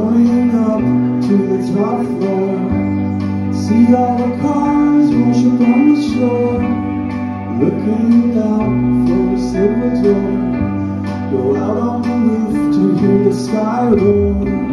Going up to the top floor. See all the cars rushing from the shore. Looking out for the silver door. Go out on the roof to hear the sky roar.